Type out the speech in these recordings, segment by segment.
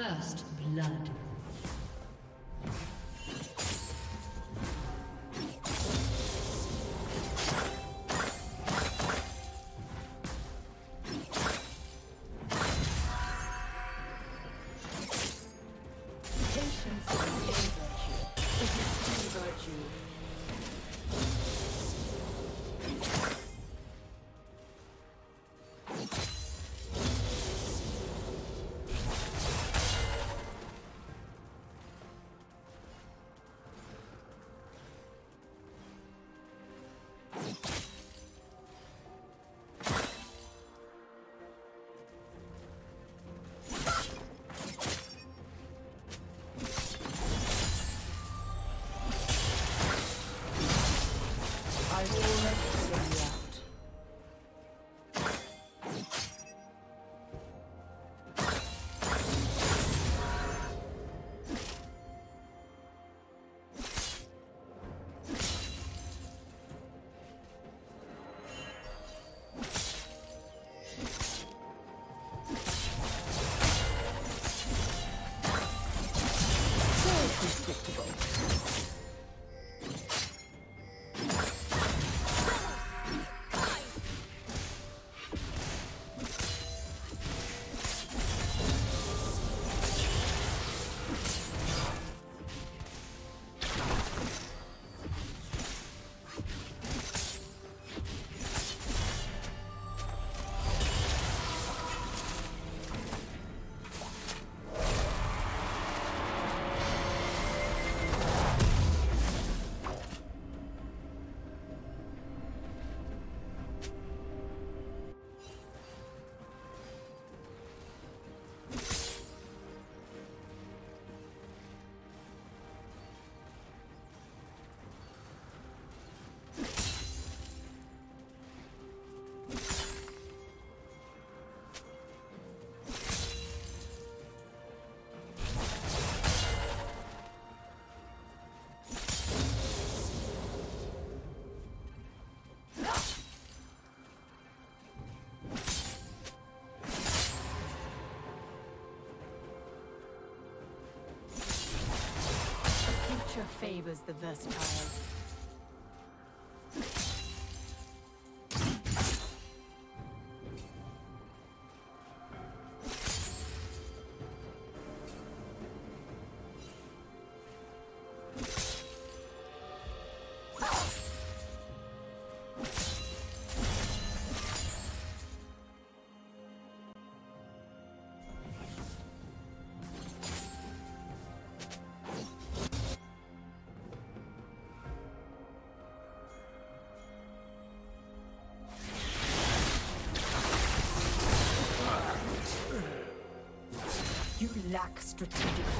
First blood. Favors the versatile. Strategic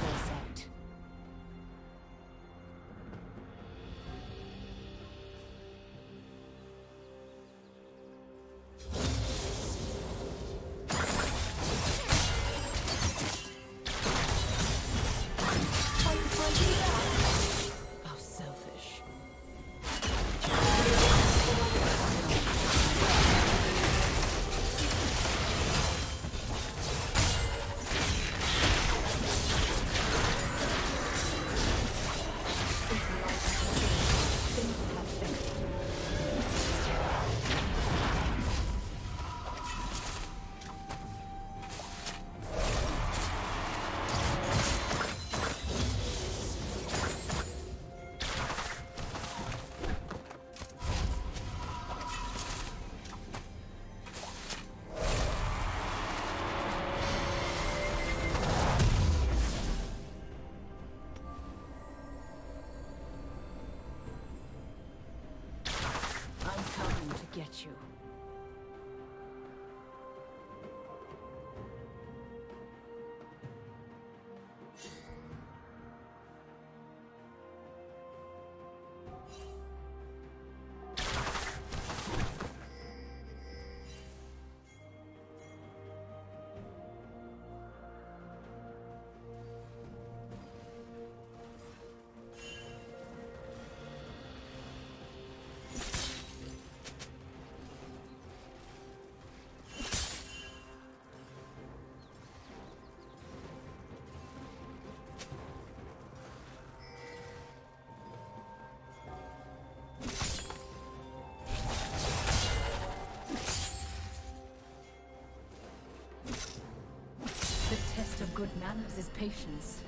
get you. Good manners is patience.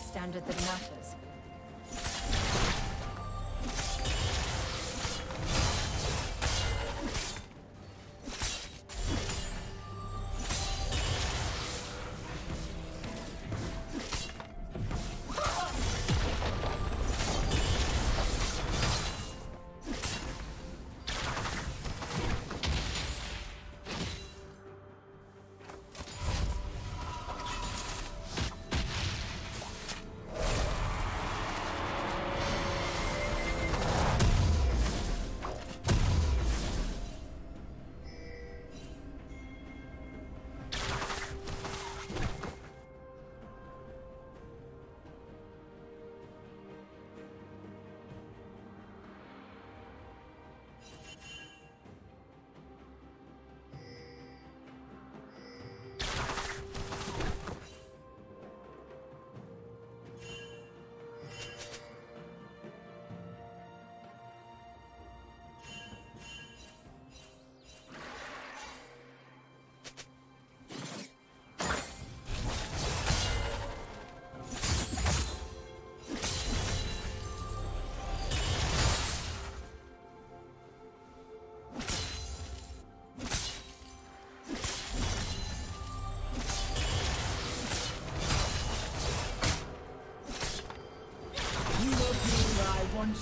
Standard that matters.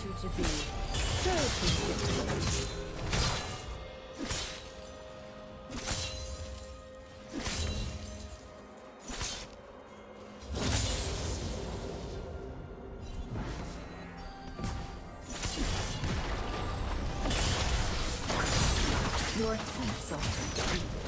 You to be. So predictable. Your attempts are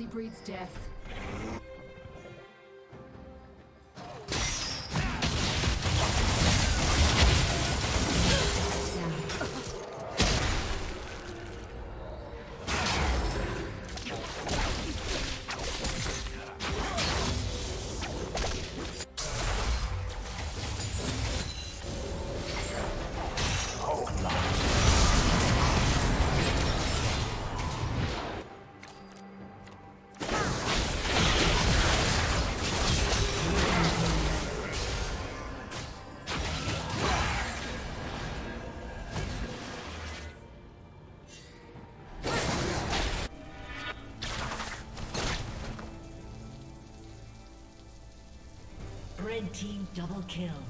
Complacency breeds death. Team double kill.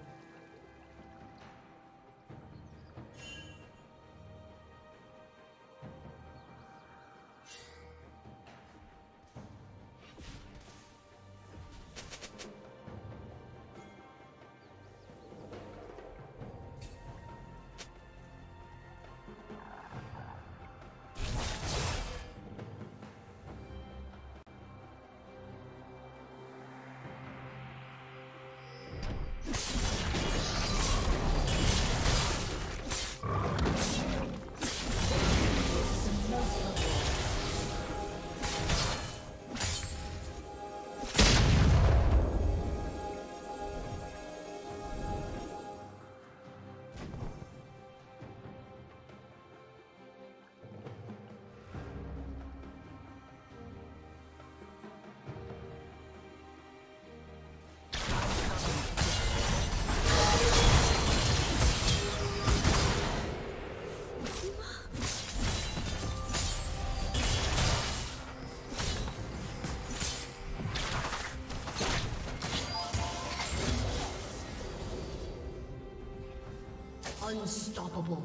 Unstoppable.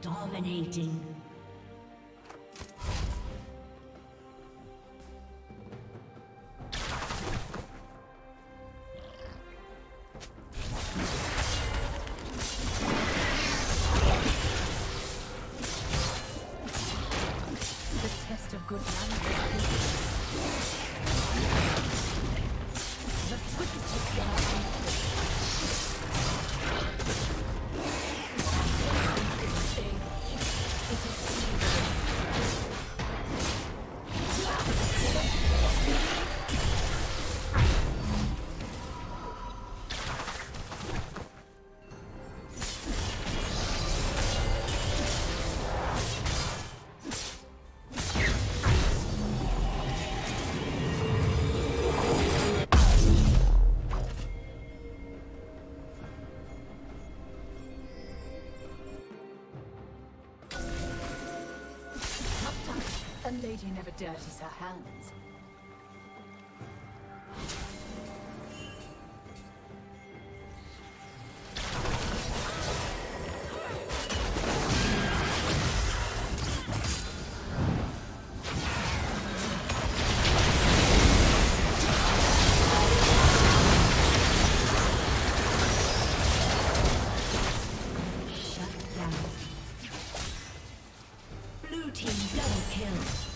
Dominating. Dirties her hands. Blue team double kill.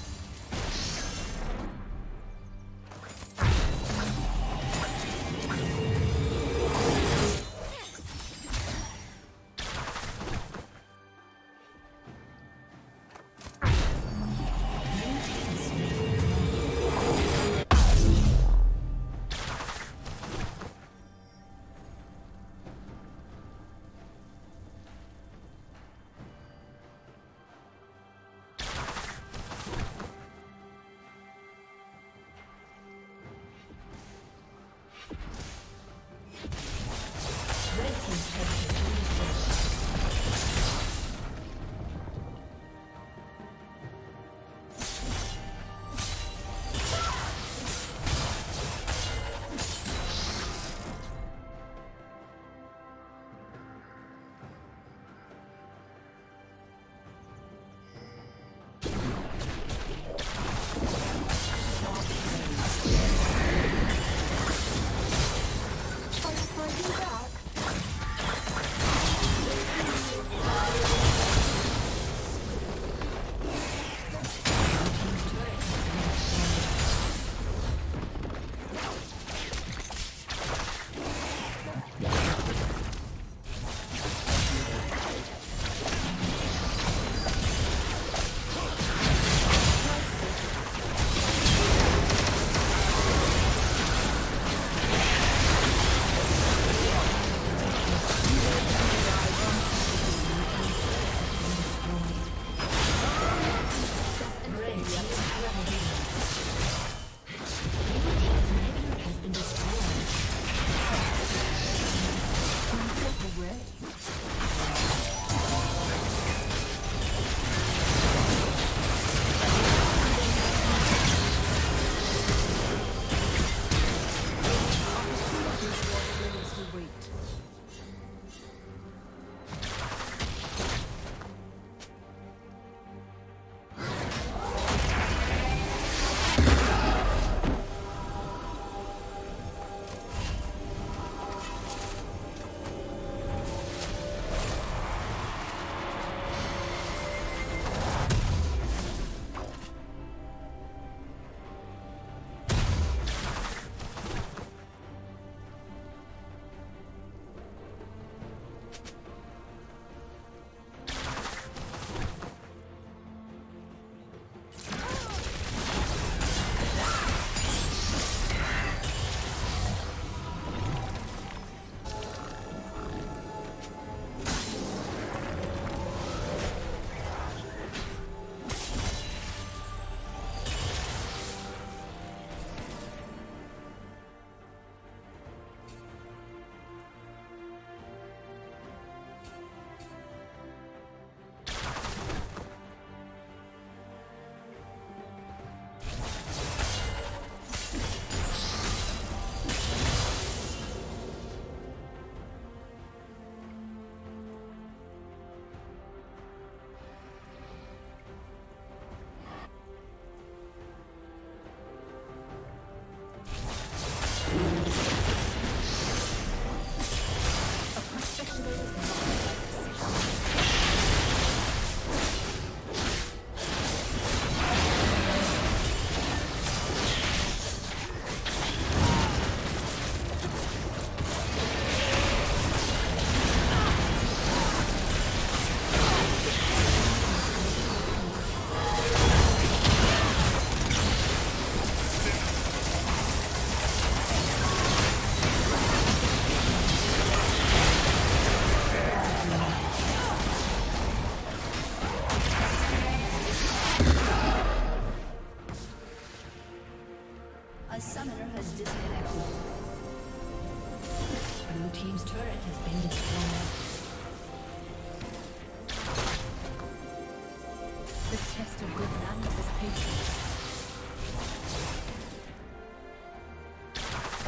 The test of good manners is patience.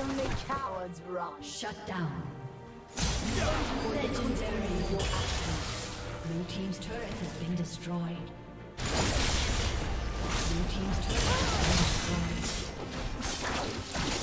Only cowards run. Shut down. No. Legendary your absence. Blue team's turret has been destroyed. Blue team's turret has been destroyed.